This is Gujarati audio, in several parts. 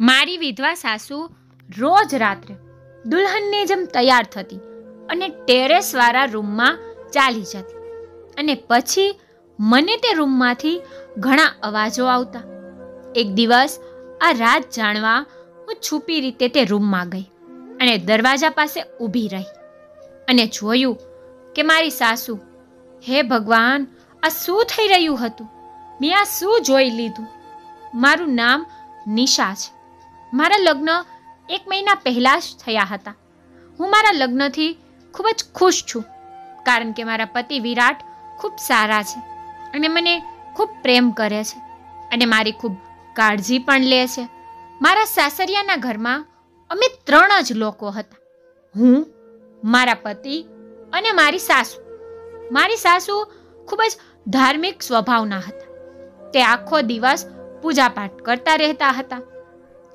મારી વિધવા સાસુ રોજ રાત્રે દુલ્હનની જેમ તૈયાર થતી અને ટેરેસવાળા રૂમમાં ચાલી જતી. અને પછી મને તે રૂમમાંથી ઘણા અવાજો આવતા. એક દિવસ આ રાત જાણવા હું છુપી રીતે તે રૂમમાં ગઈ અને દરવાજા પાસે ઊભી રહી અને જોયું કે મારી સાસુ, હે ભગવાન, આ શું થઈ રહ્યું હતું? મેં આ શું જોઈ લીધું? મારું નામ નિશા છે. મારા લગ્ન એક મહિના પહેલાં જ થયા હતા. હું મારા લગ્નથી ખૂબ જ ખુશ છું, કારણ કે મારા પતિ વિરાટ ખૂબ સારા છે અને મને ખૂબ પ્રેમ કરે છે અને મારી ખૂબ કાળજી પણ લે છે. મારા સાસરિયાના ઘરમાં અમે ત્રણ જ લોકો હતા. હું, મારા પતિ અને મારી સાસુ. મારી સાસુ ખૂબ જ ધાર્મિક સ્વભાવના હતા. તે આખો દિવસ પૂજાપાઠ કરતા રહેતા હતા.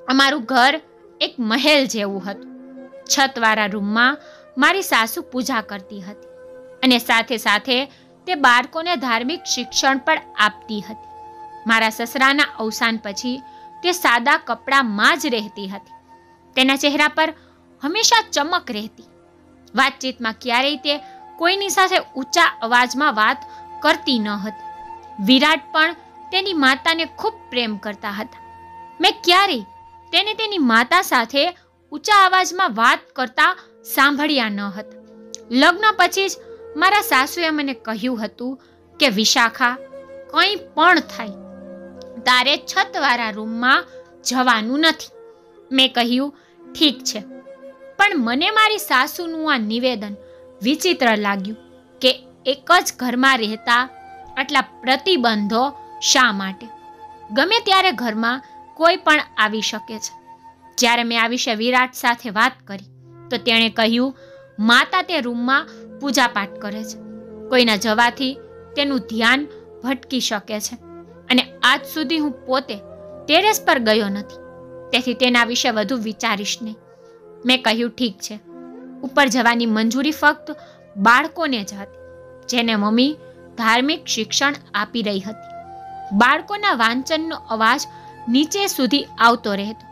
અમારું ઘર એક મહેલ જેવું હતું. છતવાળા રૂમમાં મારી સાસુ પૂજા કરતી હતી અને સાથે સાથે તે બાળકોને ધાર્મિક શિક્ષણ પણ આપતી હતી. મારા સસરાના અવસાન પછી તે સાદા કપડામાં જ રહેતી હતી. તેના ચહેરા પર હંમેશા ચમક રહેતી. વાતચીતમાં ક્યારેય તે કોઈની સાથે ઊંચા અવાજમાં વાત કરતી ન હતી. વિરાટ પણ તેની માતાને ખૂબ પ્રેમ કરતા હતા. મેં ક્યારેય તેને તેની માતા સાથે ઊંચા અવાજમાં વાત કરતા સાંભળ્યા ન હતા. લગ્ન પછી જ મારા સાસુએ મને કહ્યું હતું કે, વિશાખા, કંઈ પણ થાય, તારે છતવાળા રૂમમાં જવાનું નથી. મેં કહ્યું, ઠીક છે. પણ મને મારી સાસુનું આ નિવેદન વિચિત્ર લાગ્યું કે એક જ ઘરમાં રહેતા આટલા પ્રતિબંધો શા માટે? ગમે ત્યારે ઘરમાં કોઈ પણ આવી શકે છે. જ્યારે મેં આ વિશે વિરાટ સાથે વાત કરી, તો તેણે કહ્યું, માતા તે રૂમમાં પૂજાપાઠ કરે છે. કોઈના જવાથી તેનું ધ્યાન ભટકી શકે છે. અને આજ સુધી હું પોતે ટેરેસ પર ગયો નથી. તેથી તેના વિશે વધુ વિચારીશ નહીં. મેં કહ્યું, ઠીક છે. ઉપર જવાની મંજૂરી ફક્ત બાળકોને જ હતી, જેને મમ્મી ધાર્મિક શિક્ષણ આપી રહી હતી. બાળકોના વાંચનનો અવાજ નીચે સુધી આવતો રહેતો.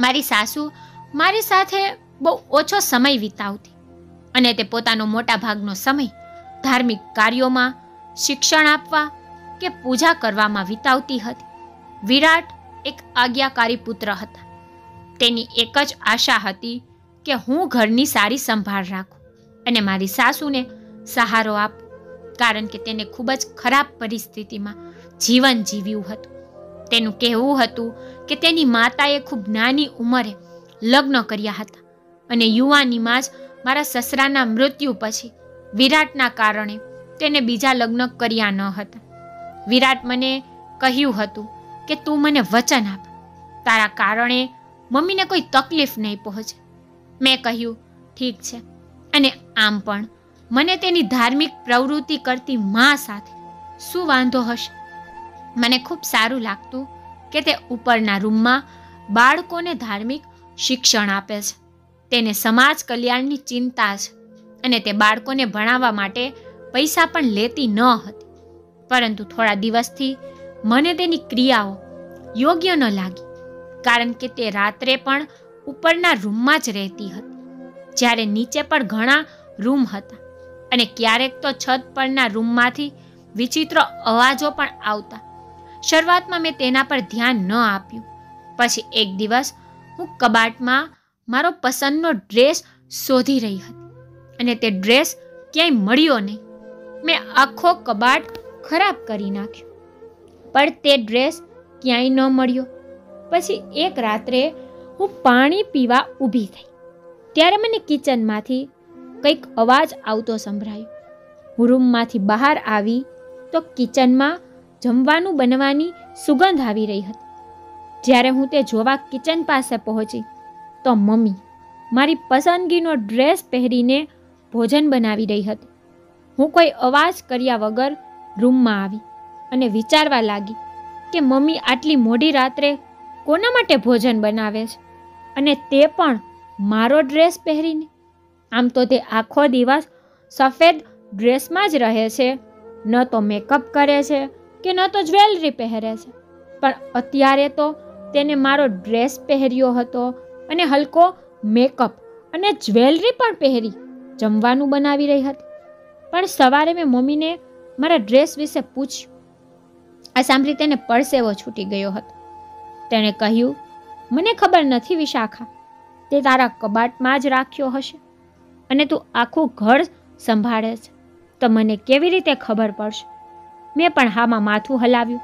મારી સાસુ મારી સાથે બહુ ઓછો સમય વિતાવતી અને તે પોતાનો મોટા ભાગનો સમય ધાર્મિક કાર્યોમાં શિક્ષણ આપવા કે પૂજા કરવામાં વિતાવતી હતી. વિરાટ એક આજ્ઞાકારી પુત્ર હતા. તેની એક જ આશા હતી કે હું ઘરની સારી સંભાળ રાખું અને મારી સાસુને સહારો આપું, કારણ કે તેને ખૂબ જ ખરાબ પરિસ્થિતિમાં જીવન જીવ્યું હતું. તેનું કહેવું હતું કે તેની માતાએ ખૂબ નાની ઉંમરે લગ્ન કર્યા હતા અને યુવાનીમાં જ મારા સસરાના મૃત્યુ પછી વિરાટના કારણે તેને બીજા લગ્ન કર્યા ન હતા. વિરાટ મને કહ્યું હતું કે તું મને વચન આપ. તારા કારણે મમ્મીને કોઈ તકલીફ નહીં પહોંચે. મેં કહ્યું, ઠીક છે. અને આમ પણ મને તેની ધાર્મિક પ્રવૃત્તિ કરતી મા સાથે શું વાંધો હશે? મને ખૂબ સારું લાગતું કે તે ઉપરના રૂમમાં બાળકોને ધાર્મિક શિક્ષણ આપે છે. તેને સમાજ કલ્યાણની ચિંતા છે અને તે બાળકોને ભણાવવા માટે પૈસા પણ લેતી ન હતી. પરંતુ થોડા દિવસથી મને તેની ક્રિયાઓ યોગ્ય ન લાગી, કારણ કે તે રાત્રે પણ ઉપરના રૂમમાં જ રહેતી હતી, જ્યારે નીચે પણ ઘણા રૂમ હતા અને ક્યારેક તો છત પરના રૂમમાંથી વિચિત્ર અવાજો પણ આવતા શરૂઆતમાં મેં તેના પર ધ્યાન ન આપ્યું. પછી એક દિવસ હું કબાટમાં મારો પસંદનો ડ્રેસ શોધી રહી હતી અને તે ડ્રેસ ક્યાંય મળ્યો નહીં. મેં આખો કબાટ ખરાબ કરી નાખ્યો. પણ તે ડ્રેસ ક્યાંય ન મળ્યો. પછી એક રાત્રે હું પાણી પીવા ઊભી થઈ. ત્યારે મને કિચનમાંથી કંઈક અવાજ આવતો સંભળાયો. હું રૂમમાંથી બહાર આવી તો કિચનમાં જમવાનું બનવાની સુગંધ આવી રહી હતી. જ્યારે હું તે જોવા કિચન પાસે પહોંચી, તો મમ્મી મારી પસંદગીનો ડ્રેસ પહેરીને ભોજન બનાવી રહી હતી. હું કોઈ અવાજ કર્યા વગર રૂમમાં આવી અને વિચારવા લાગી કે મમ્મી આટલી મોડી રાત્રે કોના માટે ભોજન બનાવે છે અને તે પણ મારો ડ્રેસ પહેરીને? આમ તો તે આખો દિવસ સફેદ ડ્રેસમાં જ રહે છે, ન તો મેકઅપ કરે છે કે ન તો જ્વેલરી પહેરે છે. પણ અત્યારે તો તેને મારો ડ્રેસ પહેર્યો હતો અને હલકો મેકઅપ અને જ્વેલરી પણ પહેરી જમવાનું બનાવી રહી હતી. પણ સવારે મેં મમ્મીને મારા ડ્રેસ વિશે પૂછ્યું. આ સાંભળી તેને પરસેવો છૂટી ગયો હતો. તેણે કહ્યું, મને ખબર નથી વિશાખા, તે તારા કબાટમાં જ રાખ્યો હશે અને તું આખું ઘર સંભાળે છે. તો મને કેવી રીતે ખબર પડશે? મેં પણ હામાં માથું હલાવ્યું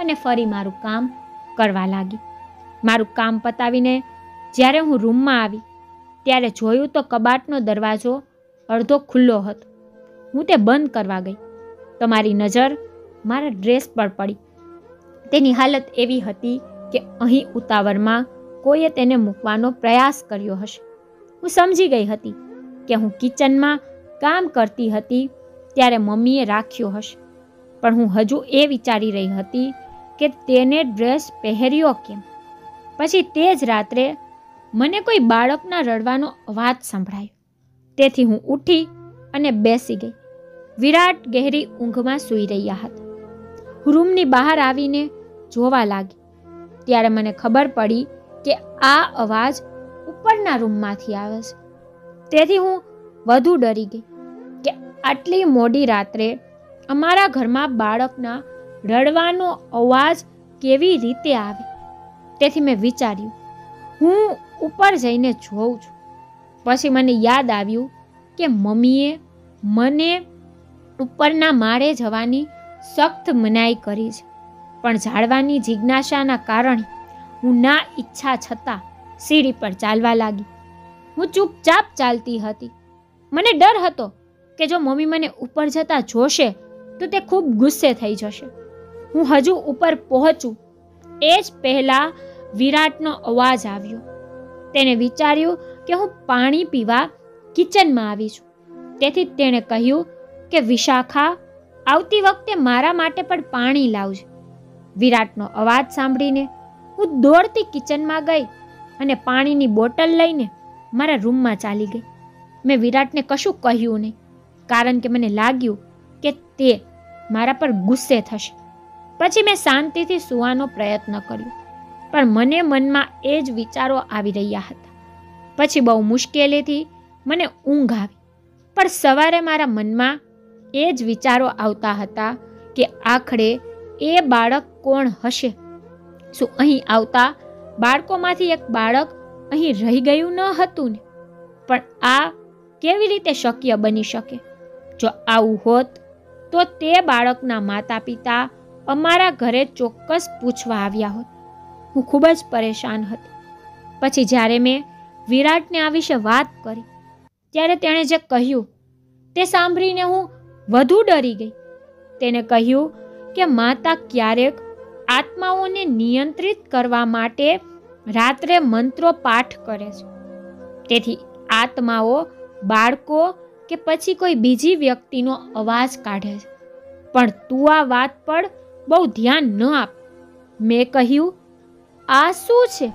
અને ફરી મારું કામ કરવા લાગી. મારું કામ પતાવીને જ્યારે હું રૂમમાં આવી, ત્યારે જોયું તો કબાટનો દરવાજો અડધો ખુલ્લો હતો. હું તે બંધ કરવા ગઈ. તો મારી નજર મારા ડ્રેસ પર પડી. તેની હાલત એવી હતી કે અહીં ઉતાવળમાં કોઈએ તેને મૂકવાનો પ્રયાસ કર્યો હશે. હું સમજી ગઈ હતી કે હું કિચનમાં કામ કરતી હતી ત્યારે મમ્મીએ રાખ્યો હશે. પણ હું હજુ એ વિચારી રહી હતી કે તેને ડ્રેસ પહેર્યો કેમ? પછી તે જ રાત્રે મને કોઈ બાળકના રડવાનો અવાજ સંભળાયો. તેથી હું ઉઠી અને બેસી ગઈ. વિરાટ ગહેરી ઊંઘમાં સૂઈ રહ્યા હતા. રૂમની બહાર આવીને જોવા લાગી. ત્યારે મને ખબર પડી કે આ અવાજ ઉપરના રૂમમાંથી આવે છે. તેથી હું વધુ ડરી ગઈ કે આટલી મોડી રાત્રે અમારા ઘરમાં બાળકના રડવાનો અવાજ કેવી રીતે આવે? તેથી મેં વિચાર્યું, હું ઉપર જઈને જોઉં છું. પછી મને યાદ આવ્યું કે મમ્મીએ મને ઉપરના માળે જવાની સખ્ત મનાઈ કરી છે. પણ ઝાડવાની જિજ્ઞાસાના કારણે હું ના ઈચ્છા છતાં સીડી પર ચાલવા લાગી. હું ચૂપચાપ ચાલતી હતી. મને ડર હતો કે જો મમ્મી મને ઉપર જતા જોશે તો તે ખૂબ ગુસ્સે થઈ જશે. હું હજુ ઉપર પહોંચું. એ જ પહેલાં વિરાટનો અવાજ આવ્યો. તેને વિચાર્યું કે હું પાણી પીવા કિચનમાં આવી છું. તેથી તેણે કહ્યું કે, વિશાખા, આવતી વખતે મારા માટે પણ પાણી લાવજે. વિરાટનો અવાજ સાંભળીને હું દોડતી કિચનમાં ગઈ અને પાણીની બોટલ લઈને મારા રૂમમાં ચાલી ગઈ. મેં વિરાટને કશું કહ્યું નહીં, કારણ કે મને લાગ્યું કે તે મારા પર ગુસ્સે થશે. પછી મેં શાંતિથી સૂવાનો પ્રયત્ન કર્યો. પણ મને મનમાં એ જ વિચારો આવી રહ્યા હતા. પછી બહુ મુશ્કેલીથી મને ઊંઘ આવી. પણ સવારે મારા મનમાં એ જ વિચારો આવતા હતા કે આખરે એ બાળક કોણ હશે? શું અહીં આવતા બાળકોમાંથી એક બાળક અહીં રહી ગયું ન હતું ને? પણ આ કેવી રીતે શક્ય બની શકે? જો આવું હોત તો તે બાળકના માતા પિતા અમારા ઘરે ચોક્કસ પૂછવા આવ્યા હોત. હું ખૂબ જ પરેશાન હતી. પછી જ્યારે મેં વિરાટને આ વિશે વાત કરી, ત્યારે તેણે જે કહ્યું, તે સાંભળીને હું વધુ ડરી ગઈ. તેને કહ્યું કે માતા ક્યારેક આત્માઓને નિયંત્રિત કરવા માટે રાત્રે મંત્રો પાઠ કરે છે. તેથી આત્માઓ બાળકો કે પછી કોઈ બીજી વ્યક્તિનો અવાજ કાઢે છે. પણ તું આ વાત પર બહુ ધ્યાન ન આપ. મેં કહ્યું, આ શું છે?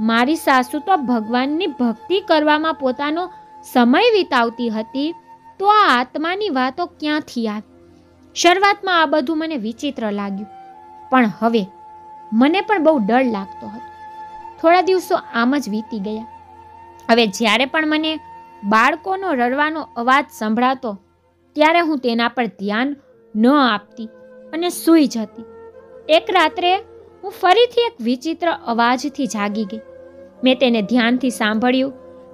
મારી સાસુ તો ભગવાનની ભક્તિ કરવામાં પોતાનો સમય વિતાવતી હતી, તો આ આત્માની વાતો ક્યાંથી આવી? શરૂઆતમાં આ બધું મને વિચિત્ર લાગ્યું. પણ હવે મને પણ બહુ ડર લાગતો હતો. થોડા દિવસો આમ જ વીતી ગયા. હવે જ્યારે પણ મને બાળકોનો રડવાનો અવાજ સંભળાતો, ત્યારે હું તેના પર ધ્યાન ન આપતી અને સૂઈ જતી. એક રાત્રે હું ફરીથી એક વિચિત્ર અવાજથી જાગી ગઈ. મેં તેને ધ્યાનથી સાંભળ્યું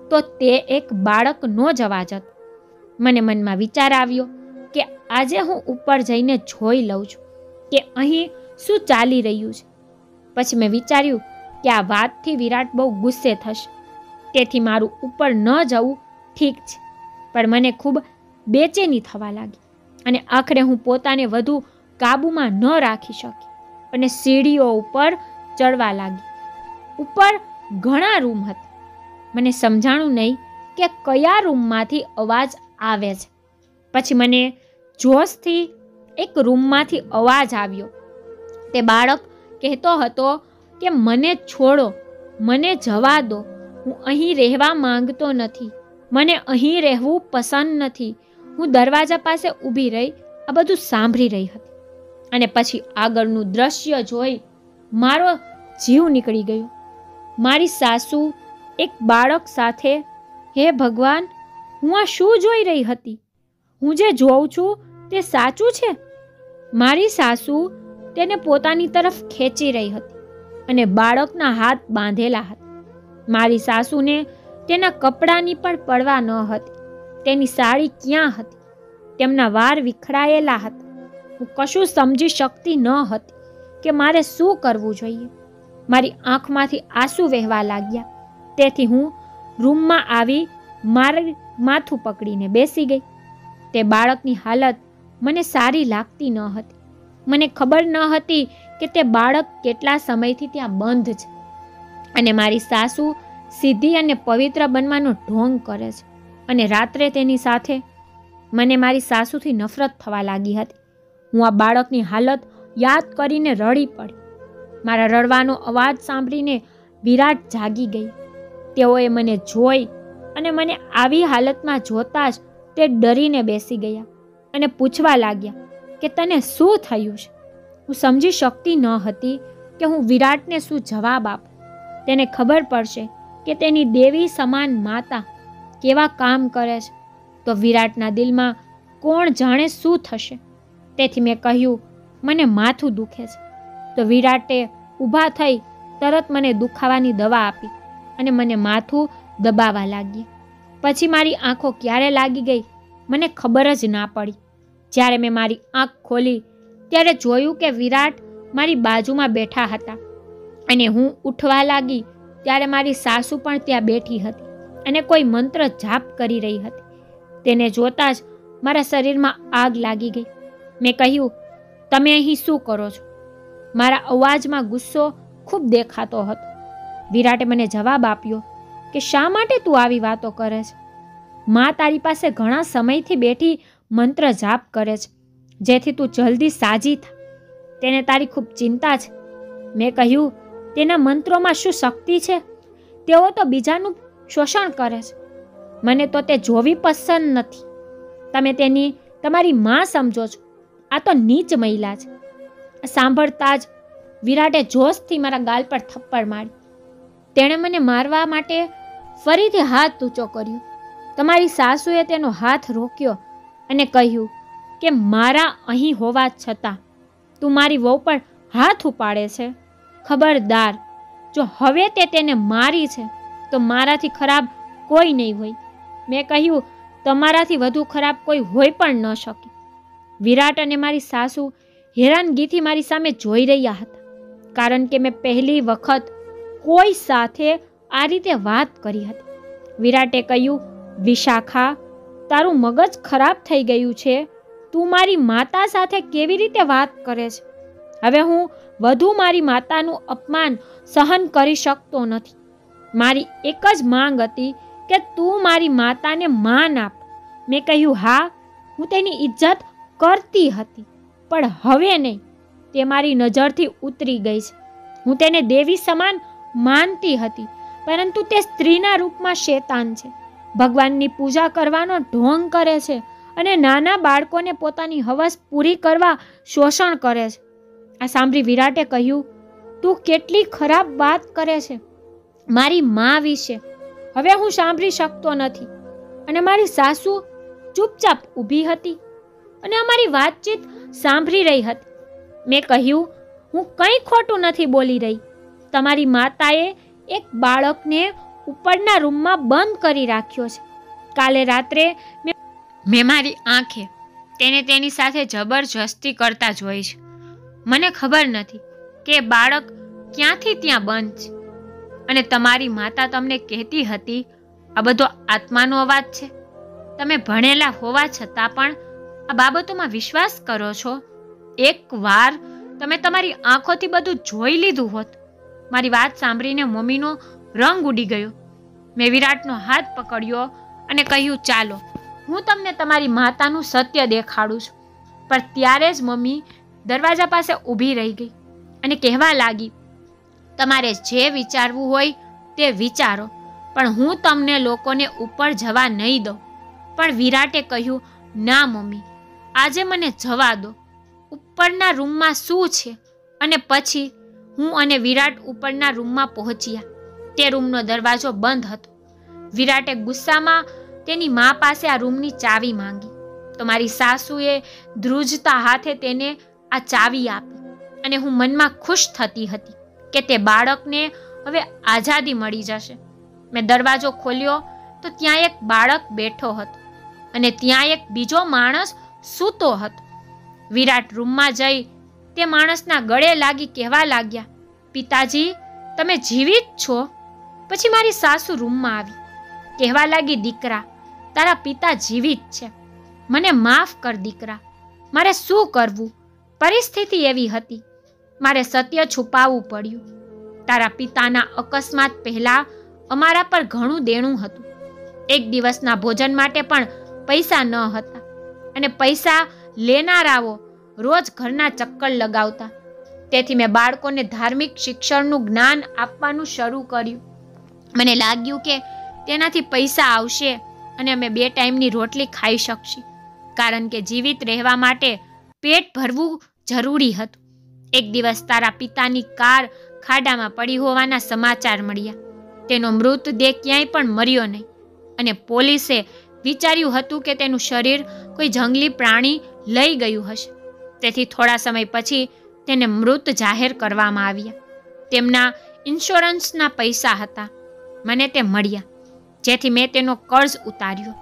તો તે એક બાળકનો જ અવાજ હતો. મને મનમાં વિચાર આવ્યો કે આજે હું ઉપર જઈને જોઈ લઉં છું કે અહીં શું ચાલી રહ્યું છે. પછી મેં વિચાર્યું કે આ વાતથી વિરાટ બહુ ગુસ્સે થશે. તેથી મારું ઉપર ન જવું ઠીક છે. પણ મને ખૂબ બેચેની થવા લાગી અને આખરે હું પોતાને વધુ કાબૂમાં ન રાખી શકી અને સીડીઓ ઉપર ચડવા લાગી. ઉપર ઘણા રૂમ હતા. મને સમજાણું નહીં કે કયા રૂમમાંથી અવાજ આવે છે. પછી મને જોશથી એક રૂમમાંથી અવાજ આવ્યો. તે બાળક કહેતો હતો કે, મને છોડો, મને જવા દો. હું અહીં રહેવા માંગતો નથી. મને અહીં રહેવું પસંદ નથી. હું દરવાજા પાસે ઊભી રહી, આ બધું સાંભળી રહી હતી. અને પછી આગળનું દ્રશ્ય જોઈ મારો જીવ નીકળી ગયો. મારી સાસુ, એક બાળક સાથે, હે ભગવાન, હું આ શું જોઈ રહી હતી? હું જે જોઉં છું તે સાચું છે? મારી સાસુ તેને પોતાની તરફ ખેંચી રહી હતી અને બાળકના હાથ બાંધેલા હતા. મારી સાસુને તેના કપડાની પણ પડવા ન હતી. તેની સાડી ક્યાં હતી? તેમના વાર વિખરાયેલા હતા. હું કશું સમજી શકતી ન હતી કે મારે શું કરવું જોઈએ. મારી આંખમાંથી આંસુ વહેવા લાગ્યા. તેથી હું રૂમમાં આવી મારે માથું પકડીને બેસી ગઈ. તે બાળકની હાલત મને સારી લાગતી ન હતી. મને ખબર ન હતી કે તે બાળક કેટલા સમયથી ત્યાં બંધ છે. અને મારી સાસુ સીધી અને પવિત્ર બનવાનો ઢોંગ કરે છે. અને રાત્રે તેની સાથે મને મારી સાસુથી નફરત થવા લાગી હતી. હું આ બાળકની હાલત યાદ કરીને રડી પડી. મારા રડવાનો અવાજ સાંભળીને વિરાટ જાગી ગઈ. તેઓએ મને જોઈ અને મને આવી હાલતમાં જોતા જ તે ડરીને બેસી ગયા અને પૂછવા લાગ્યા કે તને શું થયું છે? હું સમજી શકતી ન હતી કે હું વિરાટને શું જવાબ આપું. તેને ખબર પડશે કે તેની દેવી સમાન માતા કેવા કામ કરે છે? તો વિરાટના દિલમાં કોણ જાણે શું થશે? તેથી મેં કહ્યું, મને માથું દુખે છે. તો વિરાટે ઊભા થઈ તરત મને દુખાવાની દવા આપી અને મને માથું દબાવા લાગી પછી મારી આંખો ક્યારે લાગી ગઈ? મને ખબર જ ના પડી. જ્યારે મેં મારી આંખ ખોલી, ત્યારે જોયું કે વિરાટ મારી બાજુમાં બેઠા હતા અને હું ઉઠવા લાગી ત્યારે મારી સાસુ પણ ત્યાં બેઠી હતી અને કોઈ મંત્ર જાપ કરી રહી હતી. તેને જોતાં જ મારા શરીરમાં આગ લાગી ગઈ. મેં કહ્યું, તમે અહીં શું કરો છો? મારા અવાજમાં ગુસ્સો ખૂબ દેખાતો હતો. વિરાટે મને જવાબ આપ્યો કે, શા માટે તું આવી વાતો કરે છે? માં તારી પાસે ઘણા સમયથી બેઠી મંત્ર જાપ કરે છે, જેથી તું જલ્દી સાજી થા. તેને તારી ખૂબ ચિંતા છે. મેં કહ્યું તેના મંત્રોમાં શું શક્તિ છે? તેઓ તો બીજાનું શોષણ કરે છે. મને તો તે જોવી પસંદ નથી. તમે તેની, તમારી માં સમજો છો. આ તો નીચ મહિલા છે. સાંભળતા જ વિરાટે જોશથી મારા ગાલ પર થપ્પડ મારી. તેણે મને મારવા માટે ફરીથી હાથ ઊંચો કર્યો. તમારી સાસુએ તેનો હાથ રોક્યો અને કહ્યું કે મારા અહીં હોવા છતાં તું મારી વહુ પર હાથ ઉપાડે છે. ખબરદાર. જો હવે તે તેને મારી છે, તો મારાથી ખરાબ કોઈ નહીં હોય. મેં કહ્યું, તમારાથી વધુ ખરાબ કોઈ હોય પણ ન શકે. વિરાટ અને મારી સાસુ હેરાનગીથી મારી સામે જોઈ રહ્યા હતા, કારણ કે મેં પહેલી વખત કોઈ સાથે આ રીતે વાત કરી હતી. વિરાટે કહ્યું, વિશાખા, તારું મગજ ખરાબ થઈ ગયું છે. તું મારી માતા સાથે કેવી રીતે વાત કરે છે? હવે હું વધુ મારી માતાનું અપમાન સહન કરી શકતો નથી. મારી એક જ માંગ હતી કે તું મારી માતાને માન આપ. મેં કહ્યું, હા, હું તેની ઇજ્જત કરતી હતી, પણ હવે નહીં. તે મારી નજરથી ઉતરી ગઈ છે. હું તેને દેવી સમાન માનતી હતી, પરંતુ તે સ્ત્રીના રૂપમાં શેતાન છે. ભગવાનની પૂજા કરવાનો ઢોંગ કરે છે અને નાના બાળકોને પોતાની હવસ પૂરી કરવા શોષણ કરે છે. આ સાંભળી વિરાટે કહ્યું, તું કેટલી ખરાબ વાત કરે છે. મારી મા વિશે હવે હું સાંભળી શકતો નથી. અને મારી સાસુ ચૂપચાપ ઊભી હતી અને અમારી વાતચીત સાંભળી રહી હતી. મેં કહ્યું, હું કંઈ ખોટું નથી બોલી રહી. તમારી માતાએ એક બાળકને ઉપરના રૂમમાં બંધ કરી રાખ્યો છે. કાલે રાત્રે મેં મારી આંખે તેને તેની સાથે જબરજસ્તી કરતા જોઈ છે. મને ખબર નથી કે બાળક ક્યાંથી ત્યાં બંધ છે. અને તમારી માતા તમને કહેતી હતી, આ બધો આત્માનો અવાજ છે. તમે ભણેલા હોવા છતાં પણ આ બાબતોમાં વિશ્વાસ કરો છો. એક વાર તમે તમારી આંખોથી બધું જોઈ લીધું હોત. મારી વાત સાંભળીને મમ્મીનો રંગ ઉડી ગયો. મેં વિરાટનો હાથ પકડ્યો અને કહ્યું, ચાલો, હું તમને તમારી માતાનું સત્ય દેખાડું છું. પણ ત્યારે જ મમ્મી દરવાજા પાસે ઊભી રહી ગઈ અને કહેવા લાગી, તમારે જે વિચારવું હોય તે વિચારો, પણ હું તમને લોકોને ઉપર જવા નહીં દઉં. પણ વિરાટે કહ્યું, ના મમ્મી, આજે મને જવા દો. ઉપરના રૂમમાં શું છે? અને પછી હું અને વિરાટ ઉપરના રૂમમાં પહોંચ્યા. તે રૂમનો દરવાજો બંધ હતો. વિરાટે ગુસ્સામાં તેની મા પાસે આ રૂમની ચાવી માંગી. તો મારી સાસુએ ધ્રુજતા હાથે તેને આ ચાવી આપી અને હું મનમાં ખુશ થતી હતી કે તે બાળકને હવે આઝાદી મળી જશે. મેં દરવાજો ખોલ્યો તો ત્યાં એક બાળક બેઠો હતો અને ત્યાં એક બીજો માણસ સૂતો હતો. વિરાટ રૂમમાં જઈ તે માણસના ગળે લાગી કહેવા લાગ્યા, પિતાજી, તમે જીવિત છો. પછી મારી સાસુ રૂમમાં આવી. કહેવા લાગી, દીકરા, તારા પિતા જીવિત છે. મને માફ કર દીકરા. મારે શું કરવું? પરિસ્થિતિ એવી હતી. મારે સત્ય છુપાવવું પડ્યું. તારા પિતાના અકસ્માત પહેલા અમારા પર ઘણું દેણું હતું. એક દિવસના ભોજન માટે પણ પૈસા ન હતા અને પૈસા લેનારાઓ રોજ ઘરના ચક્કર લગાવતા. તેથી મેં બાળકોને ધાર્મિક શિક્ષણનું જ્ઞાન આપવાનું શરૂ કર્યું. મને લાગ્યું કે તેનાથી પૈસા આવશે અને અમે બે ટાઈમની રોટલી ખાઈ શકશી. કારણ કે જીવિત રહેવા માટે પેટ ભરવું જરૂરી હતું. એક દિવસ તારા પિતાની કાર ખાડામાં પડી હોવાના સમાચાર મળ્યા. તેનો મૃતદેહ ક્યાંય પણ મર્યો નહીં. અને પોલીસે વિચાર્યું હતું કે તેનું શરીર કોઈ જંગલી પ્રાણી લઈ ગયું હશે. તેથી થોડા સમય પછી તેને મૃત જાહેર કરવામાં આવ્યા. તેમના ઇન્સ્યોરન્સના પૈસા હતા. મને તે મળ્યા. જેથી મેં તેનો કર્જ ઉતાર્યો.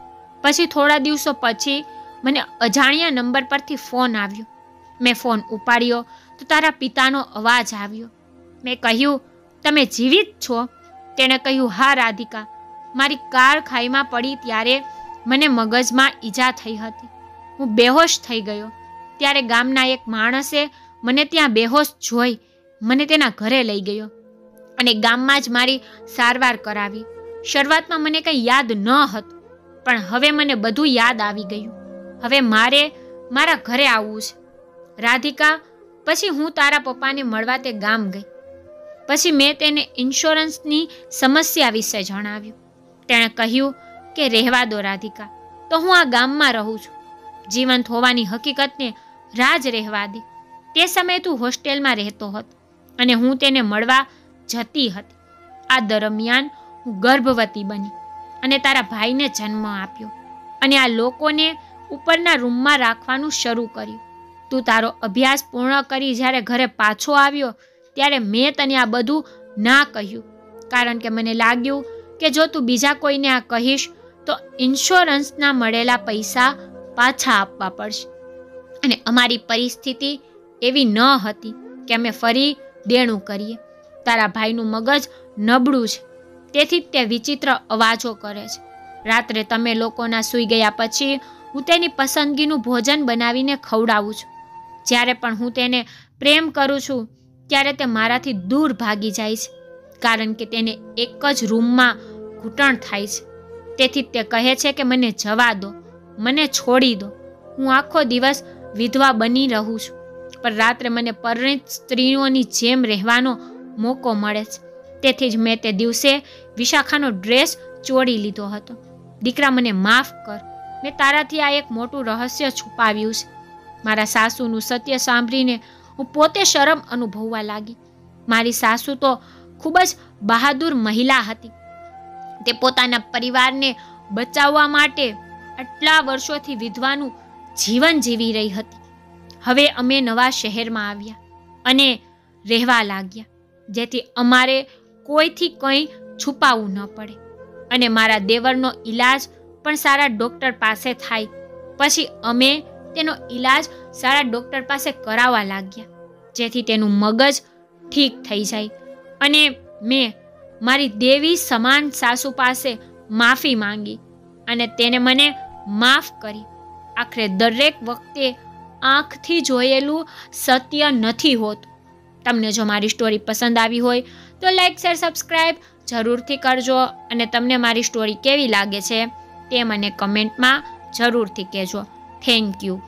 પછી થોડા દિવસો પછી મને અજાણ્યા નંબર પરથી ફોન આવ્યો. મેં ફોન ઉપાડ્યો તો તારા પિતાનો અવાજ આવ્યો. મેં કહ્યું, તમે જીવિત છો? તેણે કહ્યું, હા, રાધિકા. મારી કાર ખાઈમાં પડી ત્યારે મને મગજમાં ઈજા થઈ હતી. હું બેહોશ થઈ ગયો. ત્યારે ગામના એક માણસે મને ત્યાં બેહોશ જોઈ મને તેના ઘરે લઈ ગયો અને ગામમાં જ મારી સારવાર કરાવી. શરૂઆતમાં મને કંઈ યાદ ન હતું, પણ હવે મને બધું યાદ આવી ગયું. હવે મારે મારા ઘરે આવવું છે. રાધિકા, પછી હું તારા પપ્પાને મળવા તે ગામ ગઈ. પછી મેં તેને ઇન્સ્યોરન્સની સમસ્યા વિશે જણાવ્યું. તેણે કહ્યું કે રહેવા દો રાધિકા, તો હું આ ગામમાં રહું છું. જીવંત હોવાની હકીકતને રાજ રહેવા દે. તે સમયે તું હોસ્ટેલમાં રહેતો હતો અને હું તેને મળવા જતી હતી. આ દરમિયાન હું ગર્ભવતી બની અને તારા ભાઈને જન્મ આપ્યો અને આ લોકોને ઉપરના રૂમમાં રાખવાનું શરૂ કર્યું. તું તારો અભ્યાસ પૂર્ણ કરી જ્યારે ઘરે પાછો આવ્યો ત્યારે મેં તને આ બધું ના કહ્યું. કારણ કે મને લાગ્યું કે જો તું બીજા કોઈને આ કહીશ, તો ઇન્સ્યોરન્સના મળેલા પૈસા પાછા આપવા પડશે. અને અમારી પરિસ્થિતિ એવી ન હતી કે અમે ફરી દેણું કરીએ. તારા ભાઈનું મગજ નબળું છે, તેથી તે વિચિત્ર અવાજો કરે છે. રાત્રે તમે લોકોના સૂઈ ગયા પછી હું તેની પસંદગીનું ભોજન બનાવીને ખવડાવું છું. જ્યારે પણ હું તેને પ્રેમ કરું છું, ત્યારે તે મારાથી દૂર ભાગી જાય છે, કારણ કે તેને એક જ રૂમમાં ઘૂંટણ થાય છે. તેથી તે કહે છે કે મને જવા દો, મને છોડી દો. હું આખો દિવસ વિધવા બની રહું છું, પણ રાત્રે મને પરિણિત સ્ત્રીઓની જેમ રહેવાનો મોકો મળે છે. તેથી જ મેં તે દિવસે વિશાખાનો ડ્રેસ ચોરી લીધો હતો. દીકરા મને માફ કર. મેં તારાથી આ એક મોટું રહસ્ય છુપાવ્યું છે. મારા સાસુનું સત્ય સાંભળીને હું પોતે શરમ અનુભવવા લાગી. મારી સાસુ તો ખૂબ જ બહાદુર મહિલા હતી. તે પોતાના પરિવારને બચાવવા માટે આટલા વર્ષોથી વિધવાનું જીવન જીવી રહી હતી. હવે અમે નવા શહેરમાં આવ્યા અને રહેવા લાગ્યા, જેથી અમારે કોઈથી કંઈ છુપાવવું ન પડે અને મારા દેવરનો ઈલાજ પણ સારા ડૉક્ટર પાસે થાય. પછી અમે તેનો ઈલાજ સારા ડૉક્ટર પાસે કરાવવા લાગ્યા. જેથી તેનું મગજ ઠીક થઈ જાય. અને મેં મારી દેવી સમાન સાસુ પાસે માફી માંગી અને તેને મને માફ કરી. આખરે દરેક વખતે આંખથી જોયેલું સત્ય નથી હોતું. તમને જો મારી સ્ટોરી પસંદ આવી હોય, તો લાઈક શેર સબસ્ક્રાઈબ જરૂરથી કરજો અને તમને મારી સ્ટોરી કેવી લાગે છે? તે મને કમેન્ટમાં જરૂરથી કહેજો. Thank you